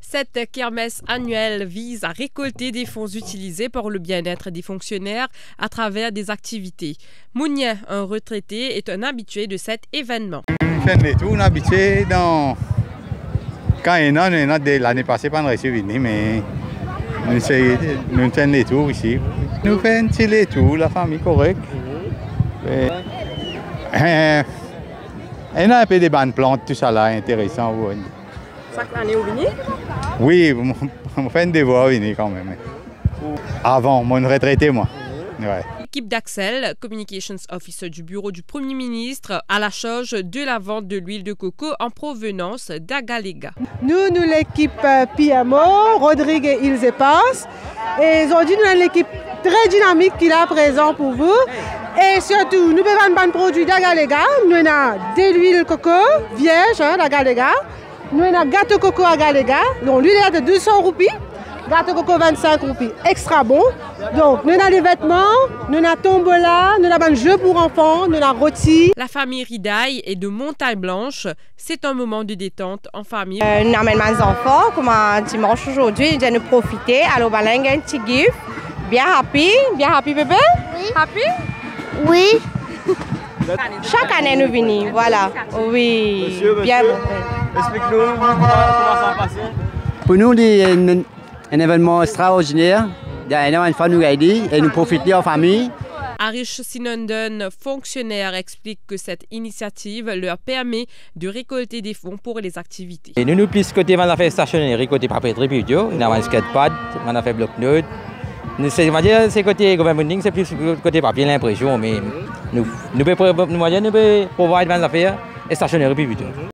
Cette kermesse annuelle vise à récolter des fonds utilisés pour le bien-être des fonctionnaires à travers des activités. Mounien, un retraité, est un habitué de cet événement. On fait les on est habitué dans... Quand il y en a, l'année passée, pas de mais nous faisons les tours ici. Nous faisons les tours, la famille correcte. Et, euh, il y a un peu des bandes plantes, tout ça là, intéressant. Chaque année, vous venez Oui, on fait une devoir venir quand même. Avant, mon retraité, moi. Ouais. L'équipe d'Axel, Communications Officer du bureau du Premier ministre, à la charge de la vente de l'huile de coco en provenance d'Agalega. Nous, nous l'équipe euh, PMO, Rodrigue et Ils et aujourd'hui, nous avons l'équipe très dynamique qui est là présent pour vous. Et surtout, nous pouvons vendre des produits d'Agalega. Nous avons de l'huile de coco vierge hein, d'Agalega. Nous avons gâteau coco à Galega. Donc, lui, il est de 200 roupies. Gâteau coco 25 roupies. Extra bon. Donc, nous avons les vêtements, nous avons tombola, nous avons un jeu pour enfants, nous avons rôti. La famille Ridaille est de Montagne Blanche. C'est un moment de détente en famille. Euh, nous amène mes enfants, comme un dimanche aujourd'hui, nous allons profiter. Alors, on un petit gift. Bien happy, bien happy bébé? Oui. Happy? Oui. Chaque année, nous venons, voilà. Oui. Monsieur, monsieur, bien. Explique-nous comment ça va passer. Pour nous, c'est un, un événement extraordinaire. Il y a énormément de fois nous aider et nous profiter en famille. Arish Sinanden, fonctionnaire, explique que cette initiative leur permet de récolter des fonds pour les activités. Et nous, nous plus côté on a fait stationnerie, côté papeterie, puis on a un skatepad, on a fait bloc-notes. C'est, on va dire, c'est côté gouvernement, c'est plus côté papier, l'impression, mais nous, nous pouvons, nous, nous pouvons provide des affaires et stationnerie, puis